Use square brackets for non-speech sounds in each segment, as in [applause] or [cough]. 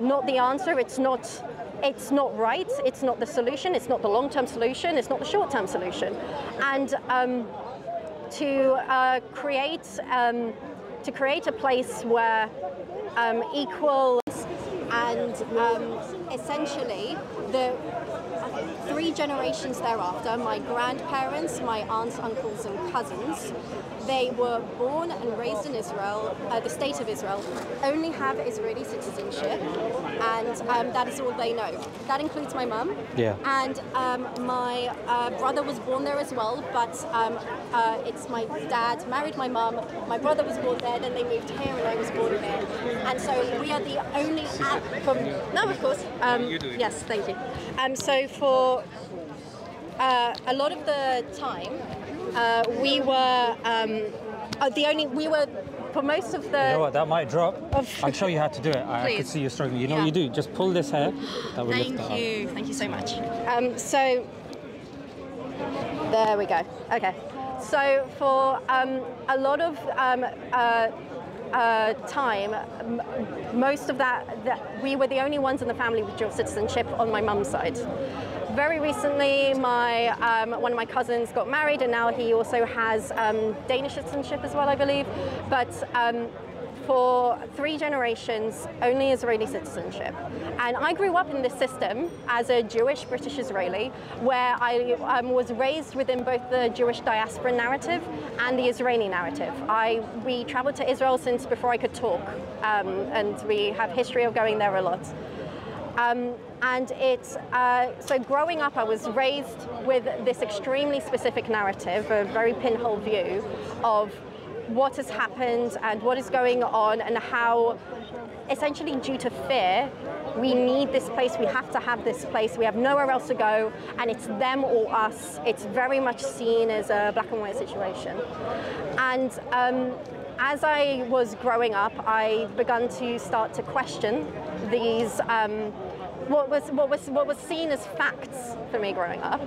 not the answer. It's not. It's not right. It's not the solution. It's not the long-term solution. It's not the short-term solution. And um, to uh, create um, to create a place where um, equal and um, essentially the three generations thereafter, my grandparents, my aunts, uncles, and cousins, they were born and raised in Israel, uh, the state of Israel, only have Israeli citizenship, and um, that is all they know. That includes my mum. Yeah. And um, my uh, brother was born there as well, but um, uh, it's my dad married my mum. My brother was born there, then they moved here, and I was born there. And so we are the only from. No, of course. Um, yes, thank you. Um, so for uh, a lot of the time, uh, we were um, uh, the only. We were for most of the. You know what? That might drop. I'll show you how to do it. I, I could see you struggling. You know Yeah. what you do? Just pull this hair. That will lift Thank up. you. Thank you so much. Um, so there we go. Okay. So for um, a lot of um, uh, uh, time, most of that, that we were the only ones in the family with dual citizenship on my mum's side. Very recently, my um, one of my cousins got married, and now he also has um, Danish citizenship as well, I believe. But um, for three generations, only Israeli citizenship. And I grew up in this system as a Jewish British Israeli, where I um, was raised within both the Jewish diaspora narrative and the Israeli narrative. I, we traveled to Israel since before I could talk, um, and we have history of going there a lot. Um, and it's uh, so growing up, I was raised with this extremely specific narrative, a very pinhole view of what has happened and what is going on, and how essentially due to fear, we need this place, we have to have this place, we have nowhere else to go, and it's them or us. It's very much seen as a black and white situation. And um, as I was growing up, I began to start to question these. Um, what was what was what was seen as facts for me growing up,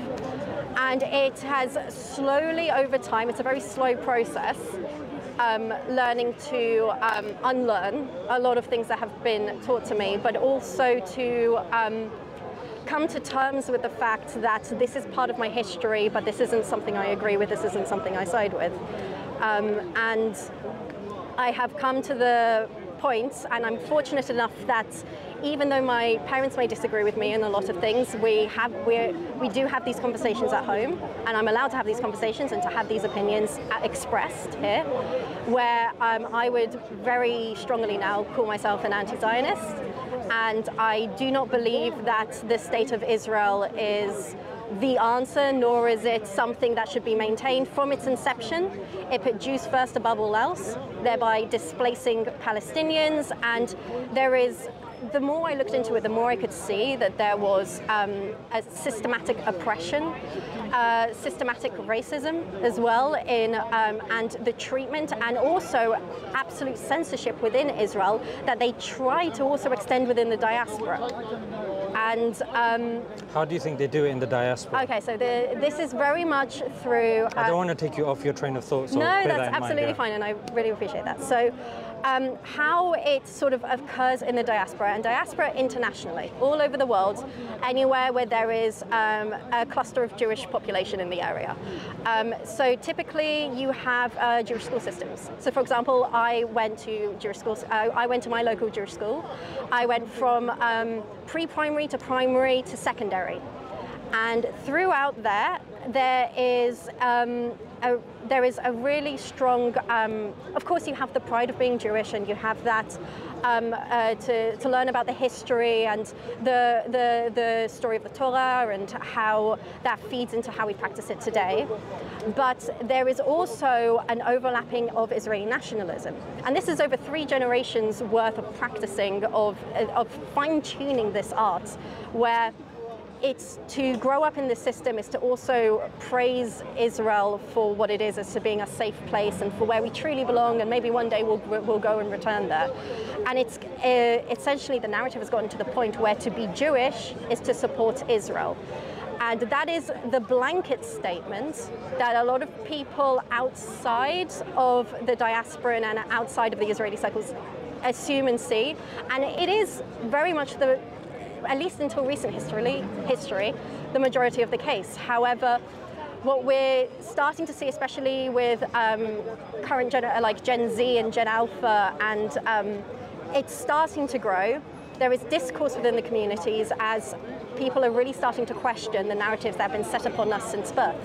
and it has slowly over time. It's a very slow process. Um, learning to um, unlearn a lot of things that have been taught to me, but also to um, come to terms with the fact that this is part of my history, but this isn't something I agree with, this isn't something I side with. Um, and I have come to the point, and I'm fortunate enough that even though my parents may disagree with me in a lot of things, we have we we do have these conversations at home, and I'm allowed to have these conversations and to have these opinions expressed here, where um, I would very strongly now call myself an anti-Zionist, and I do not believe that the state of Israel is the answer, nor is it something that should be maintained from its inception. It put Jews first above all else, thereby displacing Palestinians. And there is, the more I looked into it, the more I could see that there was um, a systematic oppression, uh, systematic racism as well, in um, and the treatment, and also absolute censorship within Israel that they try to also extend within the diaspora. And um, How do you think they do it in the diaspora? Okay, so the, this is very much through. I uh, don't want to take you off your train of thought. So no, bear that that's mind, absolutely yeah. fine, and I really appreciate that. So, um, how it sort of occurs in the diaspora, and diaspora internationally, all over the world, anywhere where there is um, a cluster of Jewish population in the area. Um, so, typically, you have uh, Jewish school systems. So, for example, I went to Jewish schools. Uh, I went to my local Jewish school. I went from um, pre-primary to primary to secondary. And throughout there, there is um, a, there is a really strong. Um, of course, you have the pride of being Jewish, and you have that um, uh, to, to learn about the history and the, the the story of the Torah and how that feeds into how we practice it today. But there is also an overlapping of Israeli nationalism, and this is over three generations worth of practicing of of fine tuning this art, where it's to grow up in this system is to also praise Israel for what it is as to being a safe place and for where we truly belong and maybe one day we'll, we'll go and return there. And it's uh, essentially the narrative has gotten to the point where to be Jewish is to support Israel. And that is the blanket statement that a lot of people outside of the diaspora and outside of the Israeli circles assume and see. And it is very much the, at least until recent history, history the majority of the case. However, what we're starting to see, especially with um, current gen, like Gen Z and Gen Alpha, and um, it's starting to grow. There is discourse within the communities as people are really starting to question the narratives that have been set upon us since birth.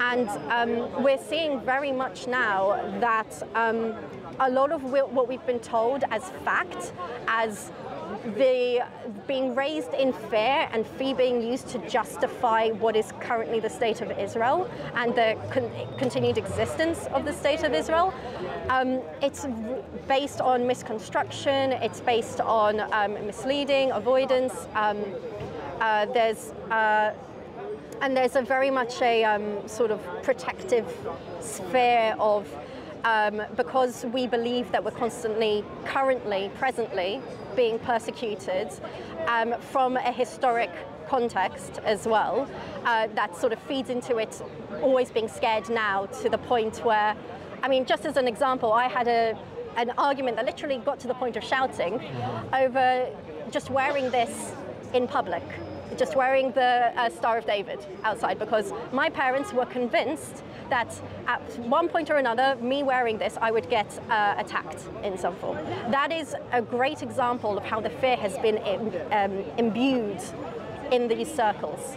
And um, we're seeing very much now that um, a lot of what we've been told as fact, as the being raised in fear and fear being used to justify what is currently the state of Israel and the con continued existence of the state of Israel. Um, it's based on misconstruction, it's based on um, misleading, avoidance. Um, uh, there's uh, and there's a very much a um, sort of protective sphere of um, because we believe that we're constantly, currently, presently, being persecuted um, from a historic context as well. Uh, that sort of feeds into it always being scared now to the point where, I mean, just as an example, I had a, an argument that literally got to the point of shouting mm-hmm. over just wearing this in public just wearing the uh, Star of David outside because my parents were convinced that at one point or another, me wearing this, I would get uh, attacked in some form. That is a great example of how the fear has been um, imbued in these circles.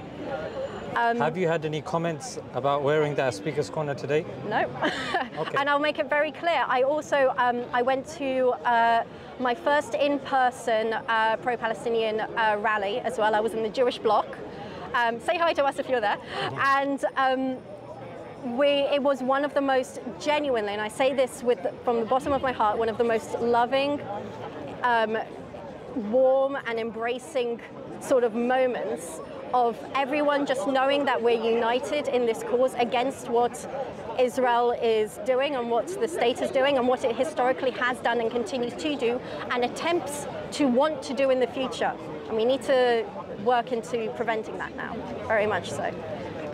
Um, Have you had any comments about wearing that Speaker's Corner today? No. [laughs] okay. And I'll make it very clear. I also um, I went to uh, my first in-person uh, pro-Palestinian uh, rally as well. I was in the Jewish bloc. Um, say hi to us if you're there. And um, we, it was one of the most genuinely, and I say this with from the bottom of my heart, one of the most loving, um, warm, and embracing sort of moments of everyone just knowing that we're united in this cause against what Israel is doing and what the state is doing and what it historically has done and continues to do and attempts to want to do in the future. And we need to work into preventing that now, very much so.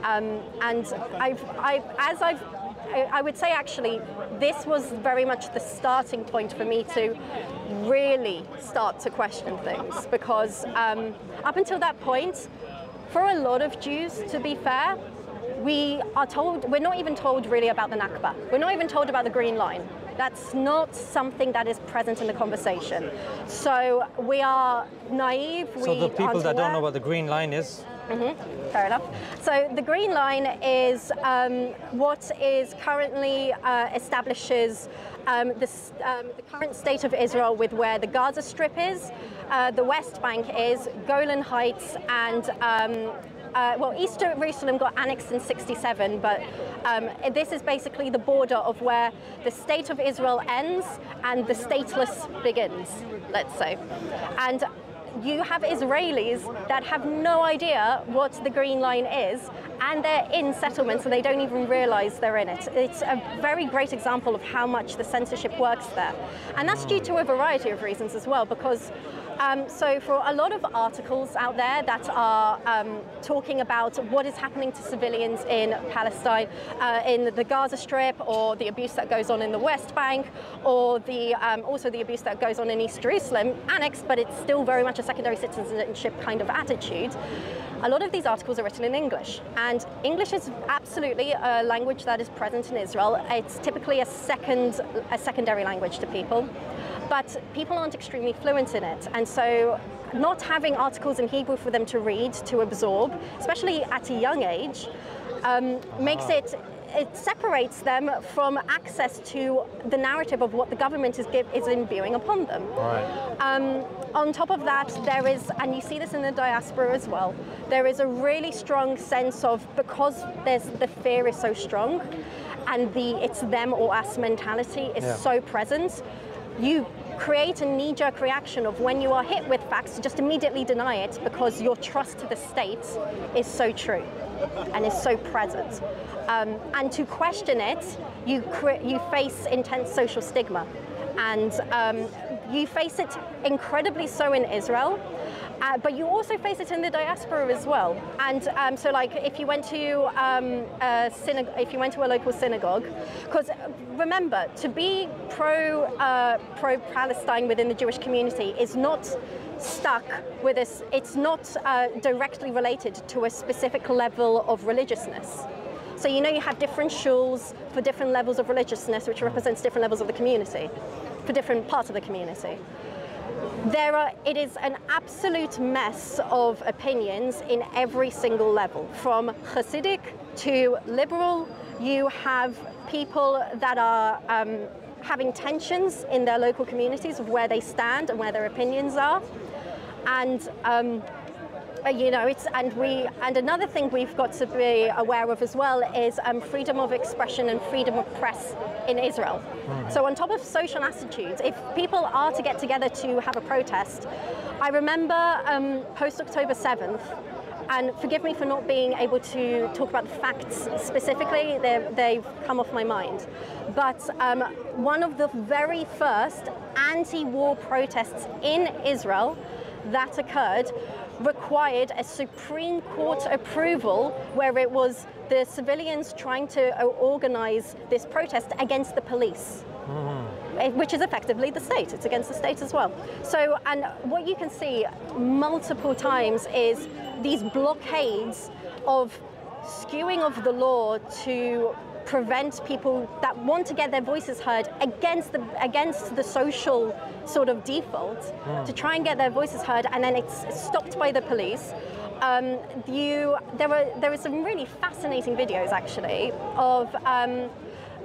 Um, and I've, I've, as I've I would say actually this was very much the starting point for me to really start to question things because um, up until that point, for a lot of Jews, to be fair, we are told, we're not even told really about the Nakba. We're not even told about the Green Line. That's not something that is present in the conversation. So we are naive. So the people that don't know what the Green Line is, Mm-hmm. Fair enough. So the Green Line is um, what is currently uh, establishes um, this, um, the current state of Israel with where the Gaza Strip is, uh, the West Bank is, Golan Heights, and um, uh, well, East Jerusalem got annexed in 67, but um, this is basically the border of where the state of Israel ends and the stateless begins, let's say. And you have Israelis that have no idea what the Green Line is, and they're in settlements and they don't even realize they're in it. It's a very great example of how much the censorship works there. And that's due to a variety of reasons as well, because um, so for a lot of articles out there that are um, talking about what is happening to civilians in Palestine, uh, in the Gaza Strip, or the abuse that goes on in the West Bank, or the um, also the abuse that goes on in East Jerusalem, annexed, but it's still very much a secondary citizenship kind of attitude. A lot of these articles are written in English, and English is absolutely a language that is present in Israel. It's typically a second, a secondary language to people but people aren't extremely fluent in it. And so not having articles in Hebrew for them to read, to absorb, especially at a young age, um, makes it it separates them from access to the narrative of what the government is, give, is imbuing upon them. Right. Um, on top of that, there is, and you see this in the diaspora as well, there is a really strong sense of, because there's, the fear is so strong, and the it's them or us mentality is yeah. so present, you create a knee-jerk reaction of when you are hit with facts, just immediately deny it because your trust to the state is so true and is so present. Um, and to question it, you, you face intense social stigma. And um, you face it incredibly so in Israel, Uh, but you also face it in the diaspora as well. And um, so, like, if you went to um, a if you went to a local synagogue, because remember, to be pro uh, pro Palestine within the Jewish community is not stuck with this. It's not uh, directly related to a specific level of religiousness. So you know you have different shuls for different levels of religiousness, which represents different levels of the community, for different parts of the community. There are, it is an absolute mess of opinions in every single level, from Hasidic to liberal. You have people that are um, having tensions in their local communities of where they stand and where their opinions are. And um, you know, it's and we and another thing we've got to be aware of as well is um, freedom of expression and freedom of press in Israel. Mm. So on top of social attitudes, if people are to get together to have a protest, I remember um, post October seventh. And forgive me for not being able to talk about the facts specifically, they've come off my mind. But um, one of the very first anti war protests in Israel that occurred required a Supreme Court approval where it was the civilians trying to uh, organize this protest against the police. Mm-hmm. Which is effectively the state. It's against the state as well. So, and what you can see multiple times is these blockades of skewing of the law to prevent people that want to get their voices heard against the against the social sort of default mm. to try and get their voices heard, and then it's stopped by the police. Um, you there were there were some really fascinating videos actually of. Um,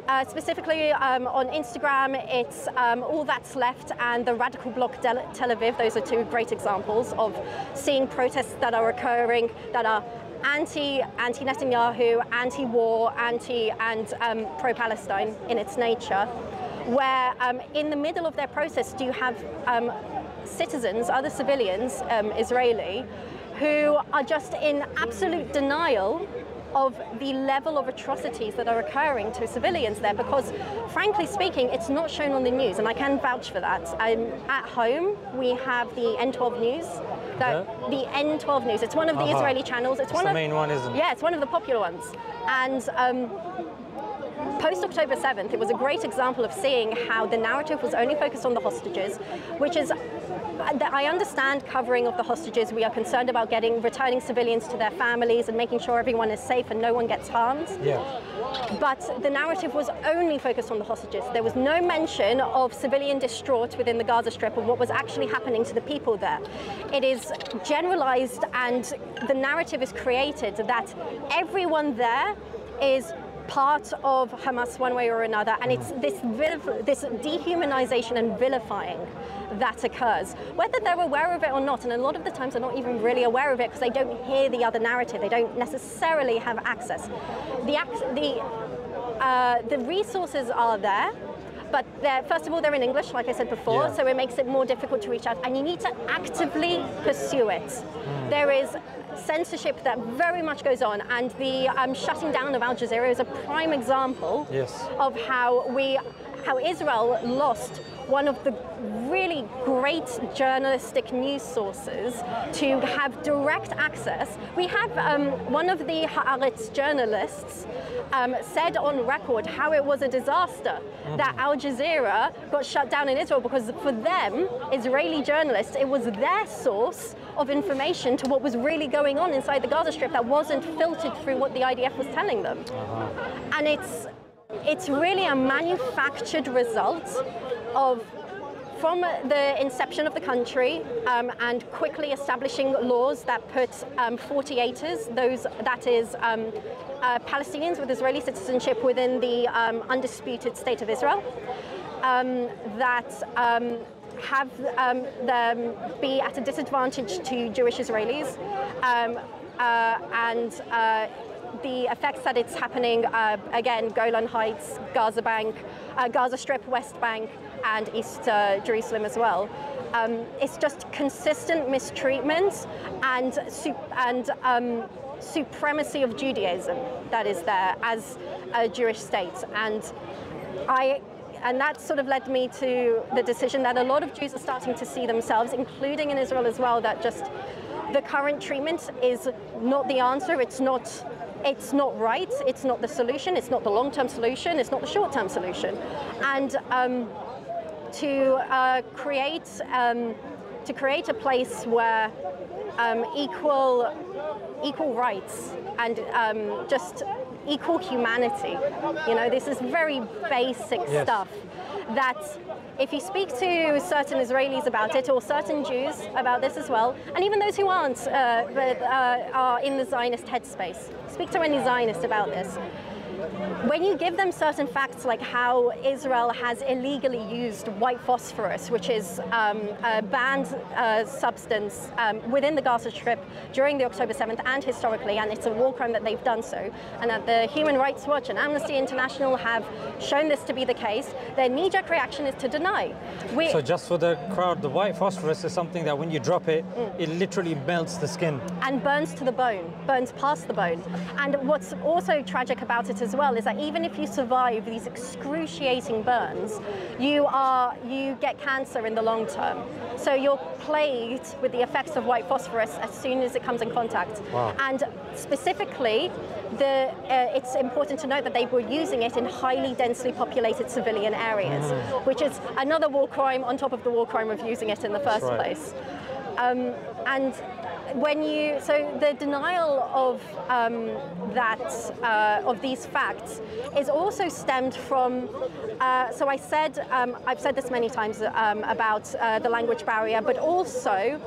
uh, specifically um, on Instagram, it's um, All That's Left and the Radical Bloc Tel Aviv. Those are two great examples of seeing protests that are occurring that are anti anti Netanyahu, anti-war, anti and um, pro-Palestine in its nature, where um, in the middle of their process do you have um, citizens, other civilians, um, Israeli, who are just in absolute denial of the level of atrocities that are occurring to civilians there? Because frankly speaking it's not shown on the news and I can vouch for that. Um, at home. We have the N12 news the, yeah. the N12 news. It's one of the uh-huh. Israeli channels. It's, it's one the of, main one, isn't it? Yeah, it's one of the popular ones. And um, post October 7th, it was a great example of seeing how the narrative was only focused on the hostages, which is Uh, I understand covering of the hostages. We are concerned about getting returning civilians to their families and making sure everyone is safe and no one gets harmed. Yeah. But the narrative was only focused on the hostages. There was no mention of civilian distraught within the Gaza Strip and what was actually happening to the people there. It is generalized and the narrative is created that everyone there is part of Hamas one way or another, and it's this this dehumanization and vilifying that occurs, whether they're aware of it or not. And a lot of the times they're not even really aware of it because they don't hear the other narrative. They don't necessarily have access. The the uh, the resources are there, but first of all, they're in English, like I said before, yeah. so it makes it more difficult to reach out, and you need to actively pursue it. Mm. There is censorship that very much goes on, and the um, shutting down of Al Jazeera is a prime example yes. of how we, how Israel lost one of the really great journalistic news sources to have direct access. We have um, one of the Haaretz journalists um, said on record how it was a disaster mm-hmm. that Al Jazeera got shut down in Israel because for them, Israeli journalists, it was their source of information to what was really going on inside the Gaza Strip that wasn't filtered through what the IDF was telling them. Uh-huh. And it's it's really a manufactured result of from the inception of the country um, and quickly establishing laws that put um, 48ers, those that is um, uh, Palestinians with Israeli citizenship within the um, undisputed state of Israel, um, that um, have them be at a disadvantage to Jewish Israelis, uh, and uh, the effects that it's happening, uh, again, Golan Heights, Gaza Bank, uh, Gaza Strip, West Bank, and East uh, Jerusalem as well. Um, it's just consistent mistreatment and, and um, supremacy of Judaism that is there as a Jewish state. And I and that sort of led me to the decision that a lot of Jews are starting to see themselves, including in Israel as well, that just the current treatment is not the answer. It's not it's not right, it's not the solution, it's not the long-term solution, it's not the short-term solution. And um, to uh, create um, to create a place where um, equal equal rights and um, just equal humanity. You know, this is very basic yes. stuff that if you speak to certain Israelis about it, or certain Jews about this as well, and even those who aren't, uh, but uh, are in the Zionist headspace, speak to any Zionist about this, when you give them certain facts like how Israel has illegally used white phosphorus, which is um, a banned uh, substance um, within the Gaza Strip during the October 7th and historically, and it's a war crime that they've done so, and that the Human Rights Watch and Amnesty International have shown this to be the case, their knee-jerk reaction is to deny. We so just for the crowd, the white phosphorus is something that when you drop it, mm. it literally melts the skin. And burns to the bone, burns past the bone. And what's also tragic about it as well is that even if you survive these excruciating burns, you are you get cancer in the long term. So you're plagued with the effects of white phosphorus as soon as it comes in contact. Wow. And specifically, the, uh, it's important to note that they were using it in highly densely populated civilian areas, mm. which is another war crime on top of the war crime of using it in the first right. place. Um, and when you so the denial of um, that uh, of these facts is also stemmed from. Uh, so I said um, I've said this many times um, about uh, the language barrier, but also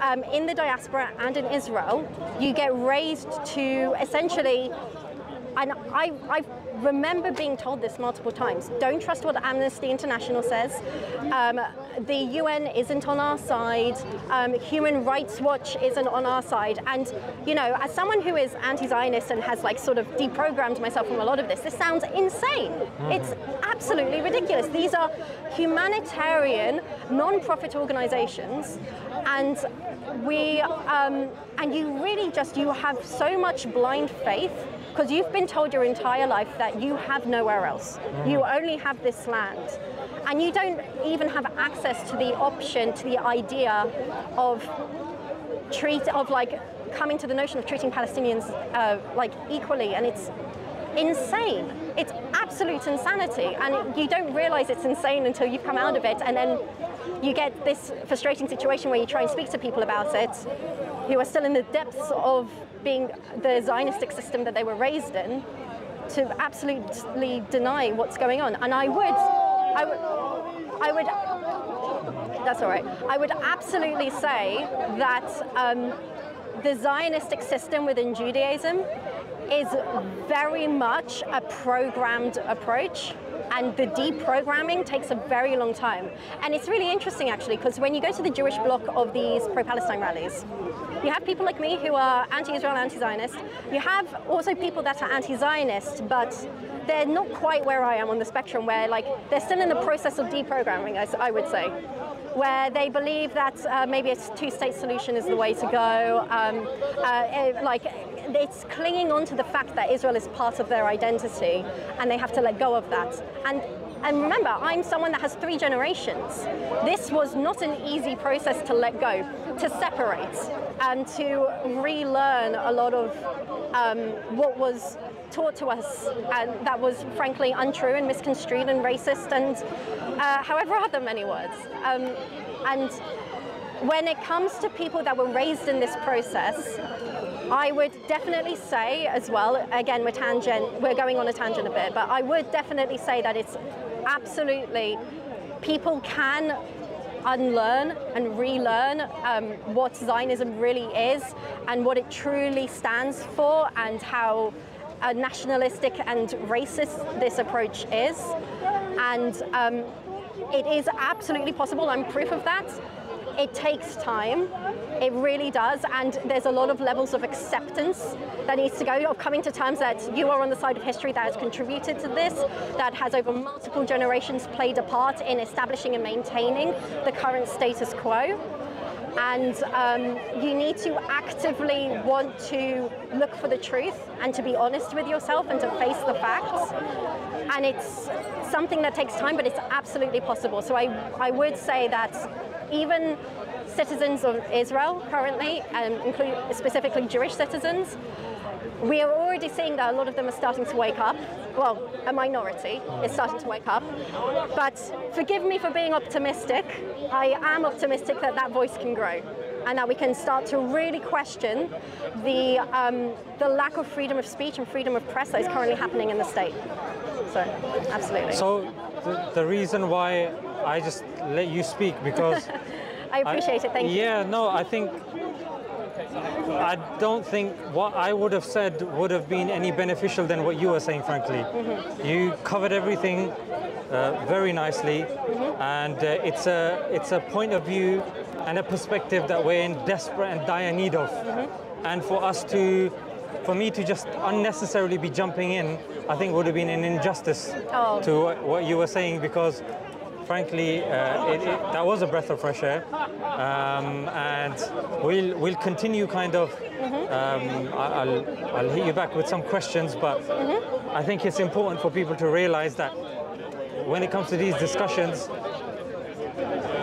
um, in the diaspora and in Israel, you get raised to essentially and I, I remember being told this multiple times. Don't trust what Amnesty International says. Um, the UN isn't on our side. Um, Human Rights Watch isn't on our side. And, you know, as someone who is anti-Zionist and has like sort of deprogrammed myself from a lot of this, this sounds insane. Mm-hmm. It's absolutely ridiculous. These are humanitarian, non-profit organizations and we, um, and you really just, you have so much blind faith because you've been told your entire life that you have nowhere else. Mm. You only have this land. And you don't even have access to the option, to the idea of treat, of like coming to the notion of treating Palestinians uh, like equally. And it's insane. It's absolute insanity. And you don't realize it's insane until you've come out of it. And then you get this frustrating situation where you try and speak to people about it who are still in the depths of being the Zionistic system that they were raised in, to absolutely deny what's going on. And I would, I would, I would, that's all right. I would absolutely say that um, the Zionistic system within Judaism is very much a programmed approach and the deprogramming takes a very long time. And it's really interesting actually, because when you go to the Jewish bloc of these pro-Palestine rallies, you have people like me who are anti-Israel, anti-Zionist. You have also people that are anti-Zionist, but they're not quite where I am on the spectrum, where like they're still in the process of deprogramming, I would say where they believe that uh, maybe a two-state solution is the way to go. Um, uh, it, like it's clinging on to the fact that Israel is part of their identity and they have to let go of that. And and remember, I'm someone that has three generations. This was not an easy process to let go, to separate, and to relearn a lot of um, what was taught to us and that was frankly untrue and misconstrued and racist and uh, however other many words. Um, and when it comes to people that were raised in this process, I would definitely say as well, again, we're tangent, we're going on a tangent a bit, but I would definitely say that it's absolutely, people can unlearn and relearn um, what Zionism really is and what it truly stands for and how uh, nationalistic and racist this approach is. And um, it is absolutely possible, I'm proof of that, it takes time, it really does, and there's a lot of levels of acceptance that needs to go, of coming to terms that you are on the side of history that has contributed to this, that has over multiple generations played a part in establishing and maintaining the current status quo and um, you need to actively want to look for the truth and to be honest with yourself and to face the facts. And it's something that takes time, but it's absolutely possible. So I, I would say that even citizens of Israel currently, um, specifically Jewish citizens, we are already seeing that a lot of them are starting to wake up. Well, a minority is starting to wake up. But forgive me for being optimistic. I am optimistic that that voice can grow and that we can start to really question the, um, the lack of freedom of speech and freedom of press that is currently happening in the state. So, absolutely. So, the, the reason why I just let you speak because [laughs] I appreciate I, it. Thank you. Yeah, no, I think I don't think what I would have said would have been any beneficial than what you were saying, frankly. Mm-hmm. You covered everything uh, very nicely, mm-hmm. and uh, it's a it's a point of view and a perspective that we're in desperate and dire need of. Mm-hmm. And for us to, for me to just unnecessarily be jumping in, I think would have been an injustice oh. to what you were saying because frankly, uh, it, it, that was a breath of fresh air, um, and we'll we'll continue kind of. Um, I'll I'll hit you back with some questions, but mm-hmm. I think it's important for people to realize that when it comes to these discussions,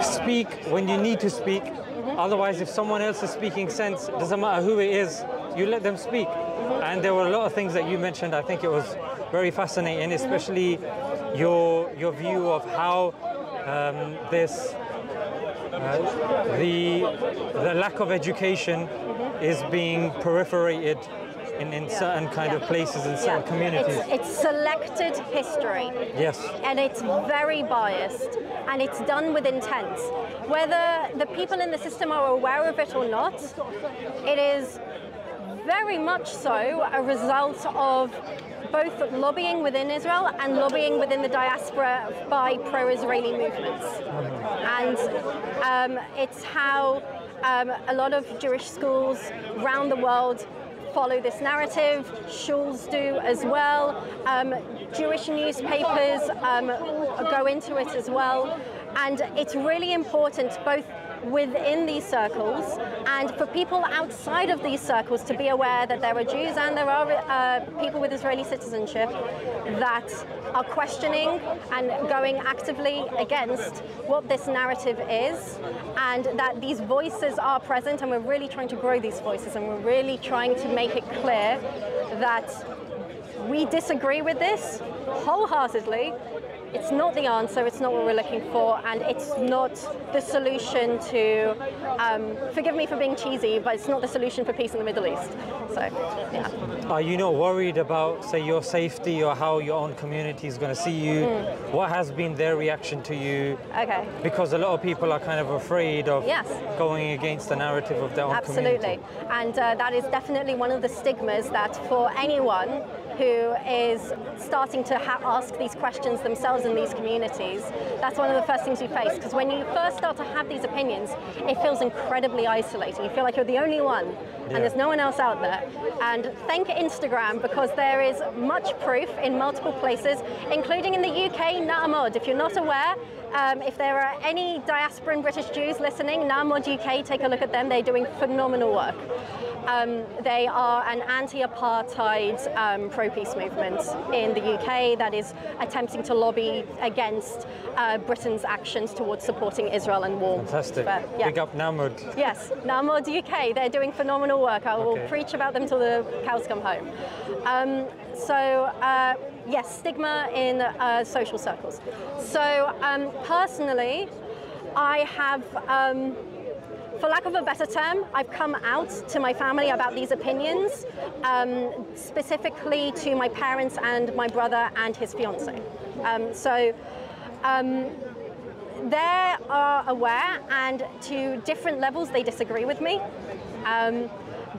speak when you need to speak. Mm-hmm. Otherwise, if someone else is speaking sense, doesn't matter who it is, you let them speak. And there were a lot of things that you mentioned. I think it was very fascinating, especially your your view of how um, this uh, the the lack of education mm-hmm. is being proliferated in, in yeah. certain kind yeah. of places in certain yeah. communities. It's, it's, selected history. Yes. And it's very biased and it's done with intent. Whether the people in the system are aware of it or not, it is very much so a result of both lobbying within Israel and lobbying within the diaspora by pro-Israeli movements. And um, it's how um, a lot of Jewish schools around the world follow this narrative. Shuls do as well. Um, Jewish newspapers um, go into it as well. And it's really important both within these circles and for people outside of these circles to be aware that there are Jews and there are uh, people with Israeli citizenship that are questioning and going actively against what this narrative is and that these voices are present and we're really trying to grow these voices and we're really trying to make it clear that we disagree with this wholeheartedly it's not the answer, it's not what we're looking for, and it's not the solution to, um, forgive me for being cheesy, but it's not the solution for peace in the Middle East. So, yeah. Are you not worried about, say, your safety or how your own community is going to see you? Mm. What has been their reaction to you? Okay. Because a lot of people are kind of afraid of yes. going against the narrative of their own Absolutely. community. Absolutely. And uh, that is definitely one of the stigmas that for anyone who is starting to ask these questions themselves in these communities, that's one of the first things you face. Because when you first start to have these opinions, it feels incredibly isolating. You feel like you're the only one, yeah. and there's no one else out there. And thank Instagram because there is much proof in multiple places, including in the UK, Na'amod. If you're not aware, um, if there are any diasporan British Jews listening, Na'amod UK, take a look at them. They're doing phenomenal work. Um, they are an anti-apartheid um, pro-peace movement in the UK that is attempting to lobby against uh, Britain's actions towards supporting Israel and war. Fantastic. But, yeah. Big up Na'amod. Yes, Na'amod UK. They're doing phenomenal work. I will okay. preach about them till the cows come home. Um, so, uh, yes, stigma in uh, social circles. So, um, personally, I have um, for lack of a better term, I've come out to my family about these opinions, um, specifically to my parents and my brother and his fiance. Um, so um, they are aware, and to different levels, they disagree with me. Um,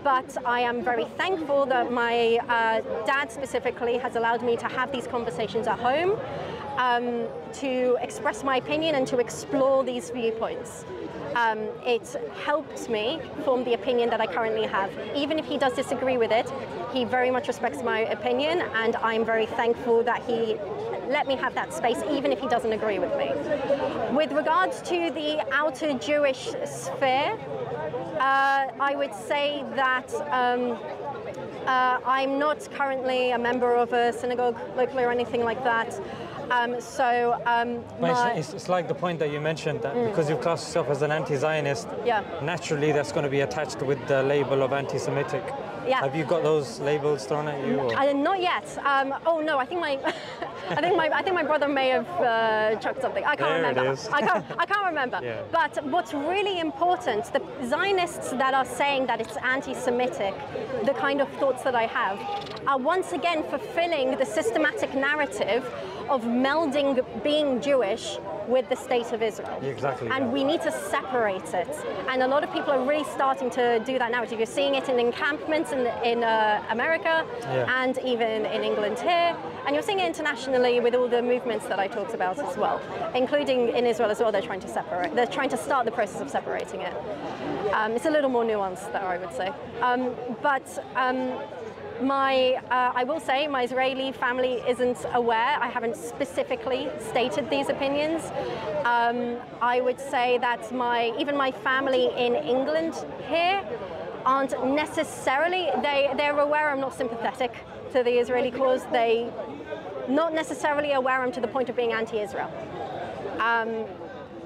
but I am very thankful that my uh, dad specifically has allowed me to have these conversations at home, um, to express my opinion and to explore these viewpoints um, it helped me form the opinion that I currently have. Even if he does disagree with it, he very much respects my opinion, and I'm very thankful that he let me have that space, even if he doesn't agree with me. With regards to the outer Jewish sphere, uh, I would say that um, uh, I'm not currently a member of a synagogue locally or anything like that. Um, so um, my- it's, it's, like the point that you mentioned that because you class yourself as an anti-Zionist, Yeah. naturally that's going to be attached with the label of anti-Semitic. Yeah. Have you got those labels thrown at you? Or? Uh, not yet. Um, oh no, I think my, [laughs] I think my, I think my brother may have uh, chucked something. I can't There remember. is. I can't, I can't remember. [laughs] Yeah. But what's really important, the Zionists that are saying that it's anti-Semitic, the kind of thoughts that I have, are once again fulfilling the systematic narrative of melding being Jewish with the state of Israel. Exactly, And yeah. we need to separate it. And a lot of people are really starting to do that narrative. You're seeing it in encampments in, in uh, America Yeah. and even in England here. And you're seeing it internationally with all the movements that I talked about as well, including in Israel as well. They're trying to separate. They're trying to start the process of separating it. Um, it's a little more nuanced, there, I would say. Um, but um, my, uh, I will say, my Israeli family isn't aware. I haven't specifically stated these opinions. Um, I would say that my, even my family in England here aren't necessarily, they, they're aware I'm not sympathetic to the Israeli cause. They, not necessarily aware I'm to the point of being anti-Israel. Um,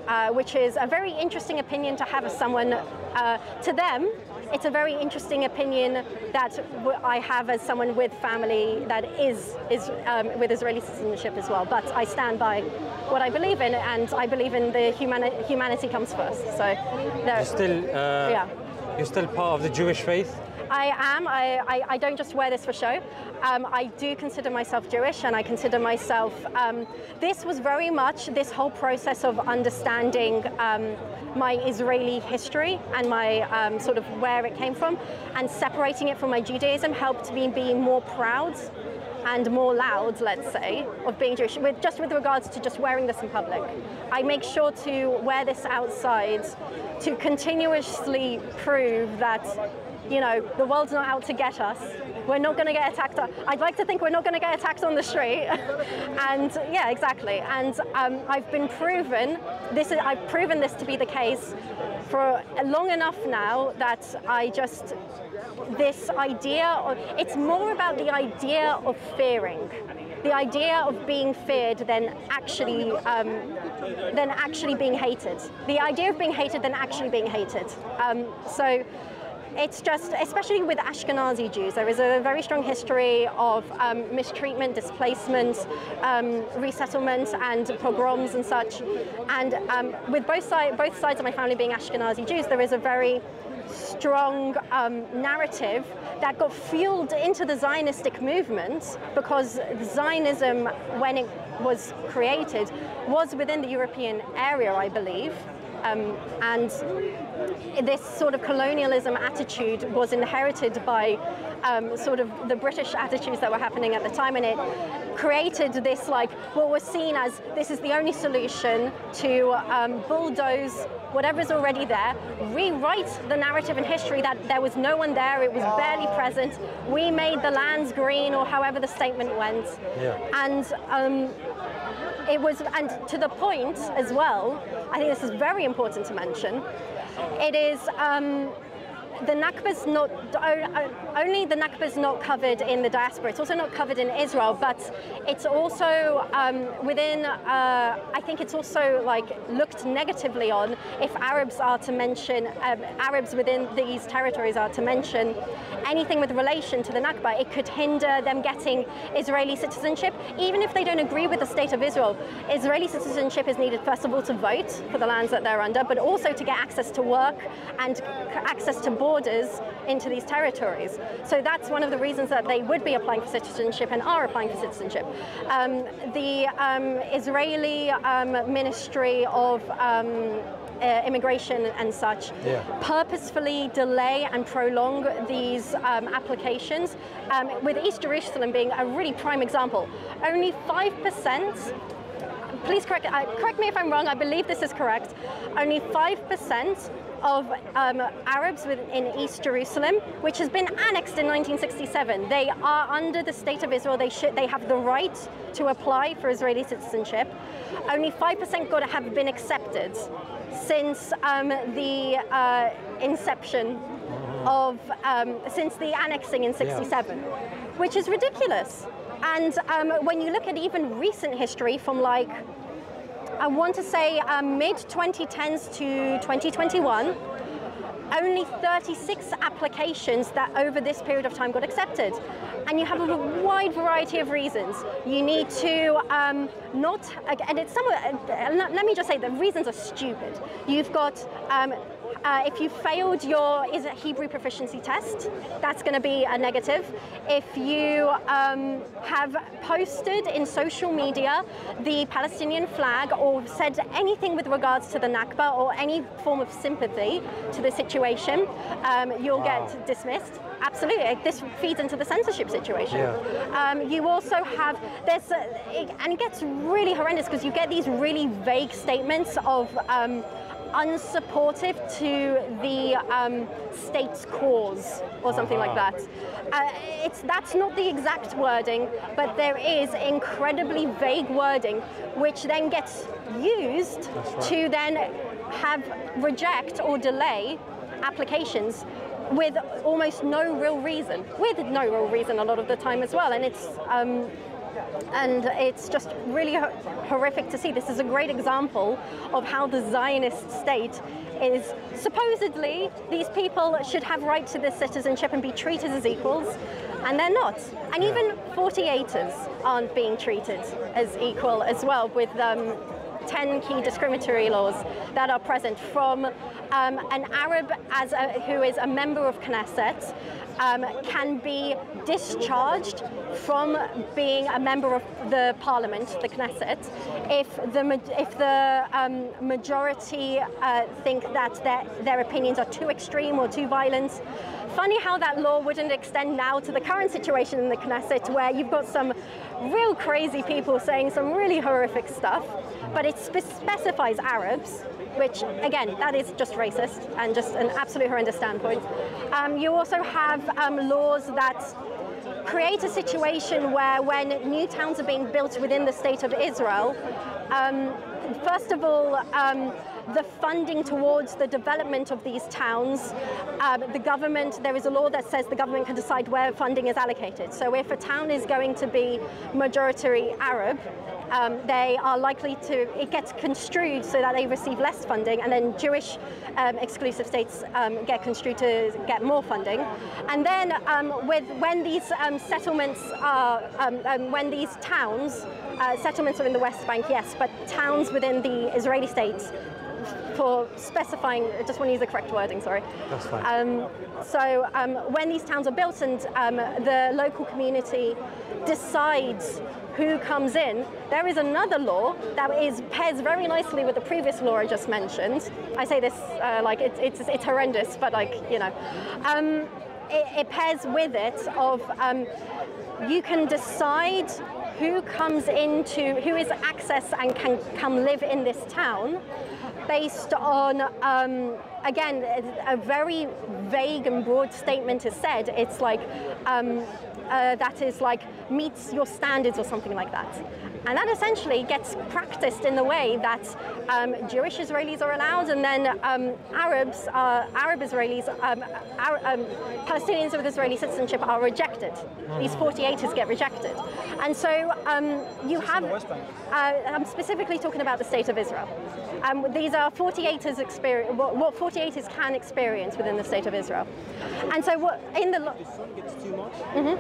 uh, which is a very interesting opinion to have as someone, uh, to them, it's a very interesting opinion that w- I have as someone with family that is, is um, with Israeli citizenship as well. But I stand by what I believe in, and I believe in the humani- humanity comes first. So, there, You're still, uh, Yeah. you're still part of the Jewish faith. I am. I, I, I don't just wear this for show. Um, I do consider myself Jewish and I consider myself. Um, this was very much this whole process of understanding um, my Israeli history and my um, sort of where it came from and separating it from my Judaism helped me be more proud and more loud, let's say, of being Jewish, with, just with regards to just wearing this in public. I make sure to wear this outside to continuously prove that, you know, the world's not out to get us. We're not going to get attacked. I'd like to think we're not going to get attacked on the street. [laughs] and yeah, exactly. And um, I've been proven this. Is, I've proven this to be the case for long enough now that I just this idea of it's more about the idea of fearing the idea of being feared than actually um, than actually being hated the idea of being hated than actually being hated um, so it's just, especially with Ashkenazi Jews, there is a very strong history of um, mistreatment, displacement, um, resettlement, and pogroms and such. And um, with both, si- both sides of my family being Ashkenazi Jews, there is a very strong um, narrative that got fueled into the Zionistic movement because Zionism, when it was created, was within the European area, I believe. Um, and this sort of colonialism attitude was inherited by um, sort of the British attitudes that were happening at the time, and it created this like what was seen as this is the only solution to um, bulldoze whatever's already there, rewrite the narrative and history that there was no one there, it was barely present. We made the lands green, or however the statement went, Yeah. and. Um, it was, and to the point as well, I think this is very important to mention, it is um, the Nakba's not, only the Nakba's not covered in the diaspora, it's also not covered in Israel, but it's also um, within, uh, I think it's also like looked negatively on if Arabs are to mention, um, Arabs within these territories are to mention anything with relation to the Nakba, it could hinder them getting Israeli citizenship, even if they don't agree with the state of Israel. Israeli citizenship is needed, first of all, to vote for the lands that they're under, but also to get access to work and access to borders into these territories. So that's one of the reasons that they would be applying for citizenship and are applying for citizenship. Um, the um, Israeli um, Ministry of um, uh, immigration and such Yeah. purposefully delay and prolong these um, applications, um, with East Jerusalem being a really prime example. Only 5%, please correct, uh, correct me if I'm wrong, I believe this is correct, only 5% of um, Arabs in East Jerusalem, which has been annexed in 1967. They are under the state of Israel. They should, they have the right to apply for Israeli citizenship. Only 5% got to have been accepted since um, the uh, inception of, um, since the annexing in 67, which is ridiculous. And um, when you look at even recent history from like, I want to say um, mid 2010s to 2021, only 36 applications that over this period of time got accepted. And you have a wide variety of reasons. You need to um, not, and it's some, let me just say the reasons are stupid. You've got um, uh, if you failed your is it Hebrew proficiency test, that's going to be a negative. If you um, have posted in social media the Palestinian flag or said anything with regards to the Nakba or any form of sympathy to the situation, um, you'll wow. get dismissed. Absolutely, this feeds into the censorship situation. Yeah. Um, you also have there's it, and it gets really horrendous because you get these really vague statements of. Unsupportive to the um, state's cause or something uh-huh. like that. Uh, it's that's not the exact wording, but there is incredibly vague wording, which then gets used right. to then have reject or delay applications with almost no real reason, with no real reason a lot of the time as well, and it's. Um, and it's just really horrific to see. This is a great example of how the Zionist state is supposedly these people should have right to this citizenship and be treated as equals, and they're not. And even 48ers aren't being treated as equal as well with um, 10 key discriminatory laws that are present from um, an Arab as a, who is a member of Knesset um, can be discharged from being a member of the parliament, the Knesset, if the, if the um, majority uh, think that their, their opinions are too extreme or too violent. Funny how that law wouldn't extend now to the current situation in the Knesset where you've got some real crazy people saying some really horrific stuff, but it spe specifies Arabs which again, that is just racist and just an absolute horrendous standpoint. Um, you also have um, laws that create a situation where when new towns are being built within the state of Israel, um, first of all, um, the funding towards the development of these towns, um, the government, there is a law that says the government can decide where funding is allocated. So if a town is going to be majority Arab, um, they are likely to, it gets construed so that they receive less funding and then Jewish um, exclusive states um, get construed to get more funding. And then um, with, when these um, settlements are, um, when these towns, uh, settlements are in the West Bank, yes, but towns within the Israeli states for specifying, I just want to use the correct wording, sorry. That's fine. Um, so um, when these towns are built and um, the local community decides who comes in, there is another law that is pairs very nicely with the previous law I just mentioned. I say this uh, like it, it's, it's horrendous, but like, you know. Um, it, it, pairs with it of um, you can decide who comes into, who is access and can come live in this town based on, um, again, a very vague and broad statement is said. It's like, um, uh, that is like meets your standards or something like that. And that essentially gets practiced in the way that um, Jewish Israelis are allowed, and then um, Arabs, uh, Arab Israelis, um, um Palestinians with Israeli citizenship are rejected. Mm. These 48ers get rejected. And so um, you have, uh, I'm specifically talking about the state of Israel. Um, these are 48ers experience, what, what 48ers can experience within the state of Israel. And so what in the mm -hmm.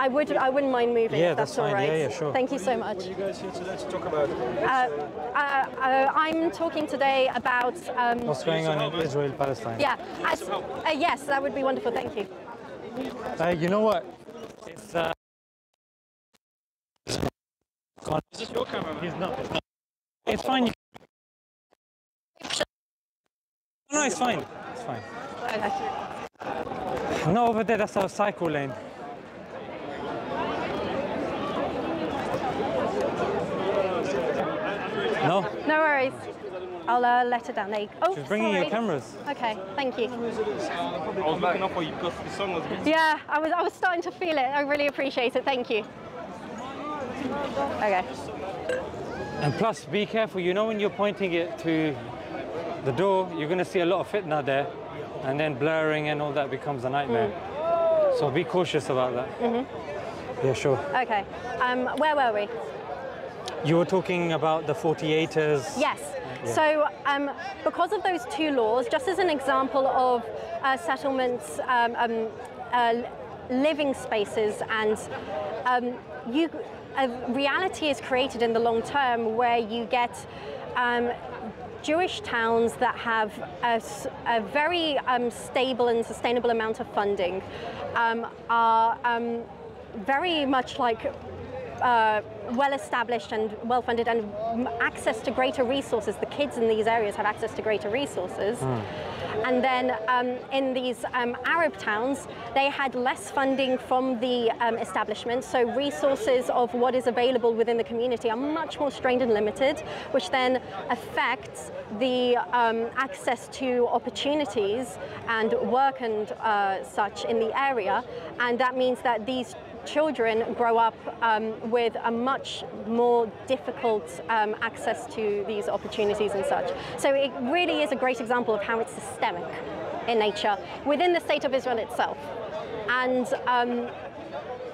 I would I wouldn't mind moving. Yeah, if that's, that's all right. Yeah, yeah, sure. Thank you so much. What are you guys here today to talk about? Uh, uh, uh, I'm talking today about um, what's going on in Israel Palestine. Yeah, As, uh, yes, that would be wonderful. Thank you. Uh, you know what? It's uh, Is this your camera? He's not. It's, not. it's fine. You no, it's fine. It's fine. No, over there, that's our cycle lane. No? No worries. I'll uh, let her down. There you Oh, She's bringing sorry. your cameras. Okay, thank you. I was looking up for you because the song was good. Yeah, I was, I was starting to feel it. I really appreciate it. Thank you. Okay. And plus, be careful. You know when you're pointing it to the door, you're going to see a lot of fitna there, and then blurring and all that becomes a nightmare. Mm. So be cautious about that. Mm -hmm. Yeah, sure. Okay. Um, where were we? You were talking about the 48ers. Yes. So, um, because of those two laws, just as an example of uh, settlements, um, um, uh, living spaces, and um, you, a reality is created in the long term where you get um, Jewish towns that have a very um, stable and sustainable amount of funding um, are um, very much like uh, well established and well funded and access to greater resources. The kids in these areas have access to greater resources. And then um, in these um, Arab towns, they had less funding from the um, establishment, so resources of what is available within the community are much more strained and limited, which then affects the um, access to opportunities and work and uh, such in the area. And that means that these children grow up um, with a much more difficult um, access to these opportunities and such. So it really is a great example of how it's systemic in nature within the state of Israel itself. And um,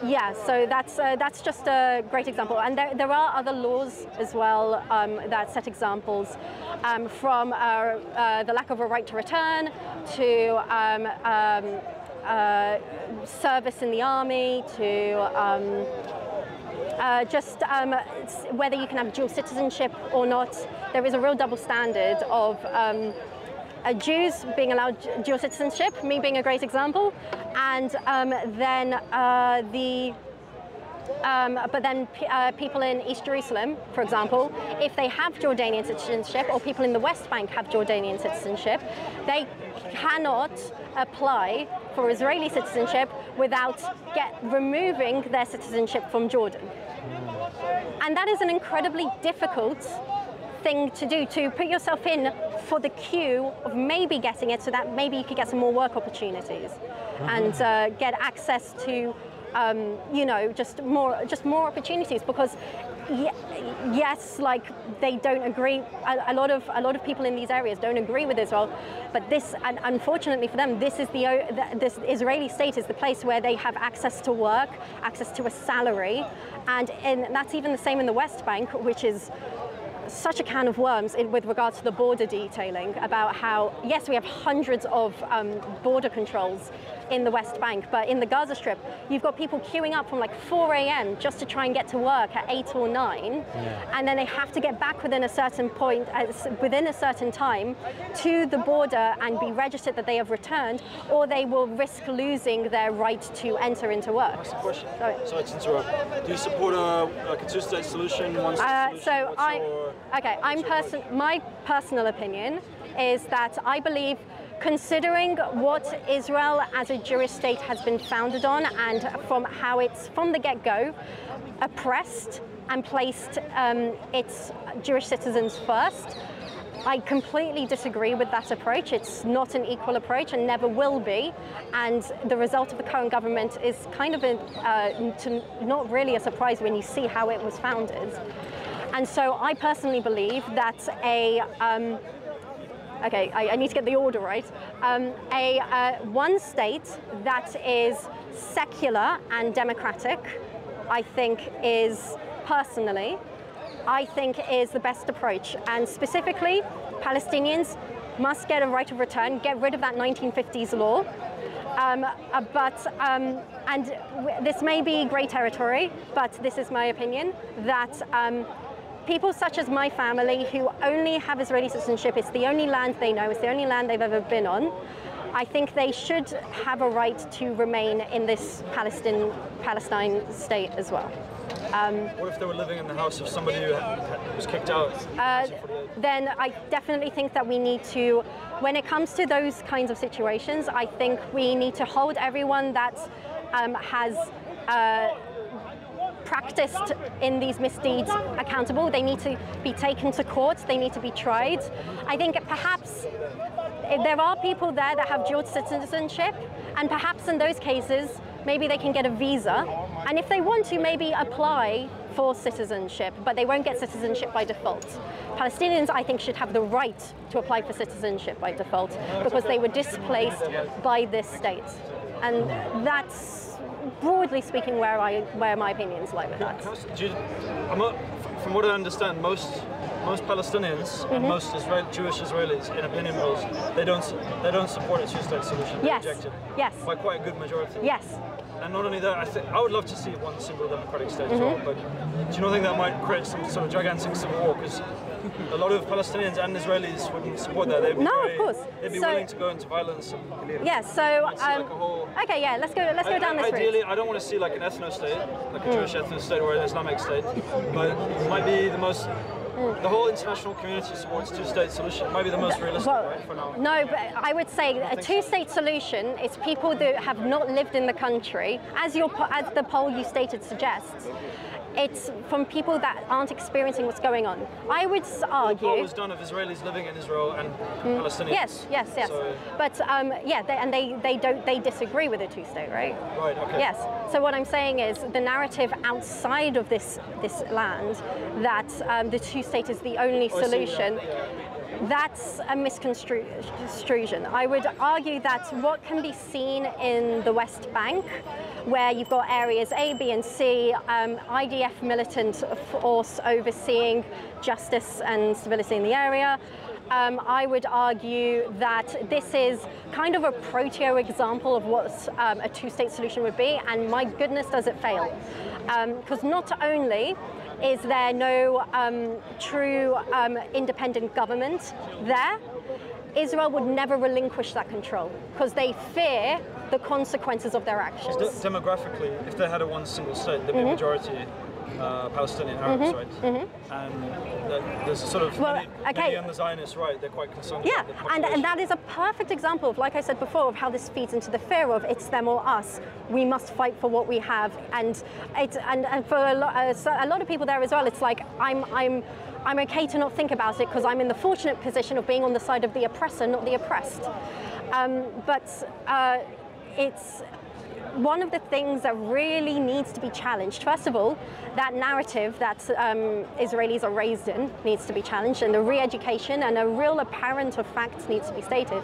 yeah, so that's uh, that's just a great example, and there, there are other laws as well um, that set examples, um, from uh, uh, the lack of a right to return to um, um, uh, service in the army to. Um, uh, just um, whether you can have dual citizenship or not, there is a real double standard of um, uh, Jews being allowed dual citizenship, me being a great example, and um, then uh, the um, but then uh, people in East Jerusalem, for example, if they have Jordanian citizenship, or people in the West Bank have Jordanian citizenship, they cannot apply for Israeli citizenship without get, removing their citizenship from Jordan. And that is an incredibly difficult thing to do to put yourself in for the queue of maybe getting it so that maybe you could get some more work opportunities and uh, get access to um, you know just more just more opportunities because yes like they don't agree a, a lot of a lot of people in these areas don't agree with Israel but this and unfortunately for them this is the, this Israeli state is the place where they have access to work access to a salary and in, that's even the same in the West Bank which is such a can of worms in, with regards to the border detailing about how, yes, we have hundreds of um, border controls in the West Bank, but in the Gaza Strip, you've got people queuing up from like 4 a.m. just to try and get to work at 8 or 9, and then they have to get back within a certain point, uh, within a certain time, to the border and be registered that they have returned, or they will risk losing their right to enter into work. Question. Sorry. Sorry to interrupt. Do you support a, a two-state solution, one-state Uh, solution? so What's I, your- okay, I'm person. My personal opinion is that I believe, considering what Israel as a Jewish state has been founded on, and from how it's from the get-go oppressed and placed um, its Jewish citizens first. I completely disagree with that approach. It's not an equal approach and never will be. And the result of the current government is kind of a, uh, not really a surprise when you see how it was founded. And so I personally believe that a um, okay, I, I need to get the order right. Um, a uh, one state that is secular and democratic, I think, is personally, I think, is the best approach. And specifically, Palestinians must get a right of return, get rid of that 1950s law. Um, uh, but, um, and this may be grey territory, but this is my opinion, that um, people such as my family who only have Israeli citizenship, it's the only land they know, it's the only land they've ever been on, I think they should have a right to remain in this Palestine, Palestine state as well. What if they were living in the house of somebody who was kicked out? Uh, then I definitely think that we need to, when it comes to those kinds of situations, I think we need to hold everyone that um, has uh, practiced in these misdeeds accountable. They need to be taken to court, they need to be tried. I think perhaps eh, there are people there that have dual citizenship, and perhaps in those cases, maybe they can get a visa. And if they want to, maybe apply for citizenship, but they won't get citizenship by default. Palestinians, I think, should have the right to apply for citizenship by default because they were displaced by this state. and that's broadly speaking where I where my opinions lie with that. Can I s- do you- I'm not- from what I understand, most most Palestinians Mm-hmm. and most Israel, Jewish Israelis in opinion polls, they don't they don't support a two-state solution. They Yes. reject it Yes. by quite a good majority. Yes. And not only that, I think I would love to see one single democratic state as Mm-hmm. well. But do you not think that might create some sort of gigantic civil war? Because a lot of Palestinians and Israelis wouldn't support that. They'd be No, of course. They'd be So- willing to go into violence. And, Yeah. So um, like a whole- okay, yeah. Let's go. Let's go I- down I- this Ideally, route. I don't want to see like an ethno state, like Mm. a Jewish ethno state or an Islamic state, but it might be the most. Mm. The whole international community supports two-state solution. It might be the most realistic, Well, right? For now. No, but I would say a two-state solution is people that have not lived in the country, as your as the poll you stated suggests. It's from people that aren't experiencing what's going on. I would argue. Argue. was done of Israelis living in Israel and Palestinians. Yes, yes, yes. So, But um, yeah, they, and they, they don't they disagree with a two-state, right? right. Okay. Yes. So what I'm saying is the narrative outside of this this land that um, the two-state is the only Oh, solution. That's a misconstruction. I would argue that what can be seen in the West Bank, where you've got areas A, B, and C, um, IDF militant force overseeing justice and stability in the area. Um, I would argue that this is kind of a proto example of what um, a two-state solution would be, and my goodness, does it fail? Because not only is there no um, true um, independent government there? Israel would never relinquish that control because they fear the consequences of their actions. De- demographically, if they had a one single state, there'd be Mm-hmm. a majority uh, Palestinian Arabs, right? And there's a sort of Well, many, okay. many on the Zionist right. They're quite concerned. Yeah, and, and that is a perfect example of, like I said before, of how this feeds into the fear of it's them or us. We must fight for what we have, and it, and, and for a lot, uh, a lot of people there as well, it's like I'm I'm. I'm okay to not think about it because I'm in the fortunate position of being on the side of the oppressor, not the oppressed. Um, but uh, it's one of the things that really needs to be challenged. First of all, that narrative that um, Israelis are raised in needs to be challenged, and the re-education and a real apparent of facts needs to be stated.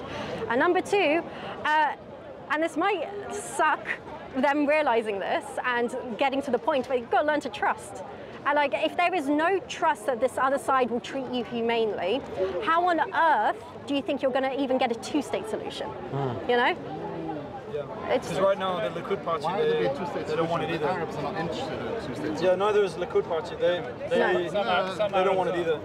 And number two, uh, and this might suck them realizing this and getting to the point where you've got to learn to trust. And like, if there is no trust that this other side will treat you humanely, how on earth do you think you're going to even get a two-state solution? Hmm. You know? yeah. It's Because right now the Likud party, Why they, two-state they don't want it either. Arabs are not interested in two-state Yeah, neither is the Likud party. They they, No. they don't want it either.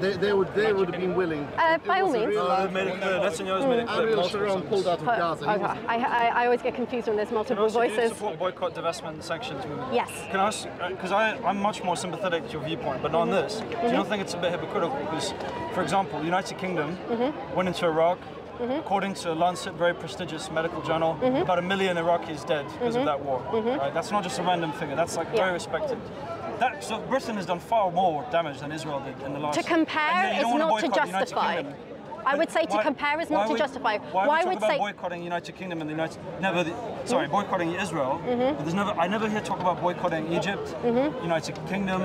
They, they would they would have been willing. Uh, It by all was a means. real- No, they've made it clear. Netanyahu's made it mm. clear. Ariel multiple Sharon pulled out of Gaza. Okay. I, I, I always get confused when there's multiple also, do you support boycott, divestment, sanctions movement? Yes. Can I ask, uh, because I'm much more sympathetic to your viewpoint, but on mm-hmm. this, do you mm-hmm. not think it's a bit hypocritical? Because, for example, the United Kingdom mm-hmm. went into Iraq, according to a Lancet, very prestigious medical journal, about a million Iraqis dead because of that war. Right? That's not just a random figure, that's like Yeah. very respected. That, so Britain has done far more damage than Israel did in the last. To compare and yet you is don't wanna not to boycott the United justify. I would say to Why- compare is why not to justify. Why, Why would we would talk say- about boycotting United Kingdom and the United never? The, sorry, boycotting Israel. But there's never. I never hear talk about boycotting Egypt, United Kingdom,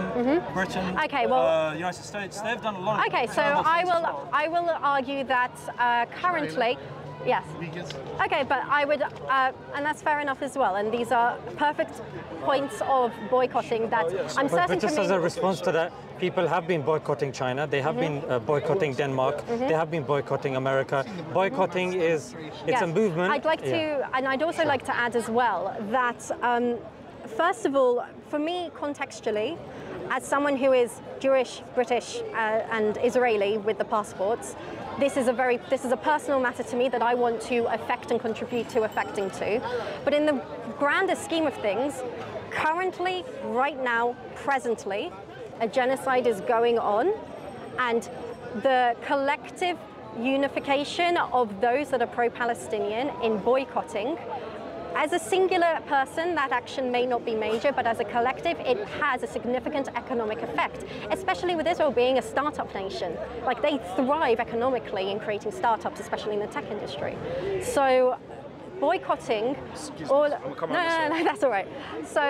Britain, Okay, well- uh, United States. They've done a lot. Of Okay, so I will well. I will argue that uh, currently, yes. Vegans. Okay, but I would, uh, and that's fair enough as well. And these are perfect points of boycotting that Oh, I'm But, certain but just as a response to that, people have been boycotting China. They have been uh, boycotting Denmark. They have been boycotting America. Boycotting is it's Yeah. a movement. I'd like Yeah. to, and I'd also like to add as well that, um, first of all, for me, contextually, as someone who is Jewish, British, uh, and Israeli with the passports, this is a very, this is a personal matter to me that I want to affect and contribute to affecting to. But in the grander scheme of things, currently, right now, presently, a genocide is going on, and the collective unification of those that are pro-Palestinian in boycotting. As a singular person, that action may not be major, but as a collective, it has a significant economic effect, especially with Israel being a startup nation. Like they thrive economically in creating startups, especially in the tech industry. So boycotting all. No, I'm a cameraman, no, no, no, that's all right. So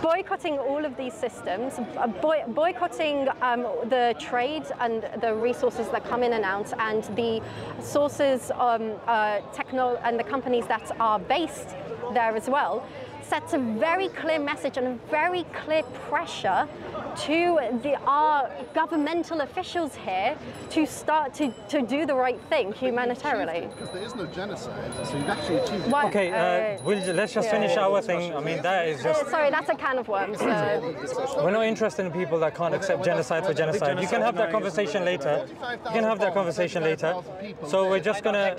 boycotting all of these systems, uh, boy, boycotting um, the trade and the resources that come in and out, and the sources, um, uh, techno, and the companies that are based there as well, sets a very clear message and a very clear pressure to the, our governmental officials here to start to, to do the right thing humanitarily. Because there is no genocide, so you've actually achieved it. Okay, uh, we'll, let's just yeah. finish our thing. I mean, that is just. Uh, sorry, that's a can of worms. Uh, We're not interested in people that can't accept genocide for genocide. You can have that conversation later. You can have that conversation later. So we're just gonna,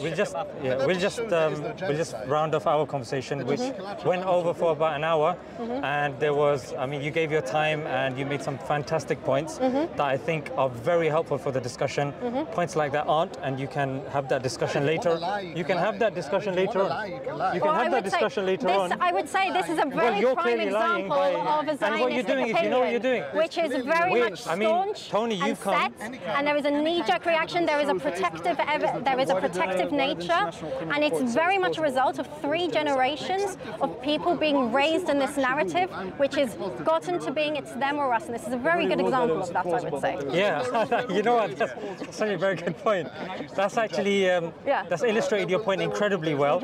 we'll just, yeah, we'll just, um, we'll just round off our conversation, which went over for about an hour, mm-hmm. and there was, I mean, you gave your time and you made some fantastic points mm-hmm. that I think are very helpful for the discussion. Mm-hmm. Points like that aren't, and you can have that discussion later. You can have that discussion later on. You can have that discussion later on. I would say this is a Well, very you're prime clearly lying example by- of a and Zionist what you're doing is, you know what you're doing? which is very We- much I mean, staunch Tony, and you've come- set, and there is a knee-jerk reaction. There is a protective, there is a protective nature, and it's very much a result of three generations of people being raised in this narrative, which has gotten to being it's them or us, and this is a very good example of that, I would say. Yeah, [laughs] you know what? That's, that's a very good point. That's actually um, Yeah. that's illustrated your point incredibly well,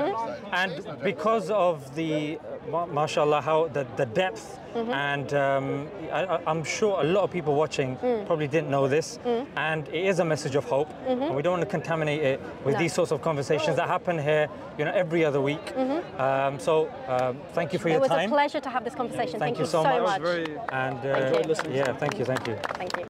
and because of the, ma- mashallah, how the, the depth, and um, I, I- I'm sure a lot of people watching probably didn't know this, and it is a message of hope, and we don't want to contaminate it with No. these sorts of conversations that happen here, you know, every other week. Um, so um, thank you for It your was a pleasure to have this conversation. Thank Thank, you so so much. much. And uh, Thank you. yeah, thank you, thank you. Thank you.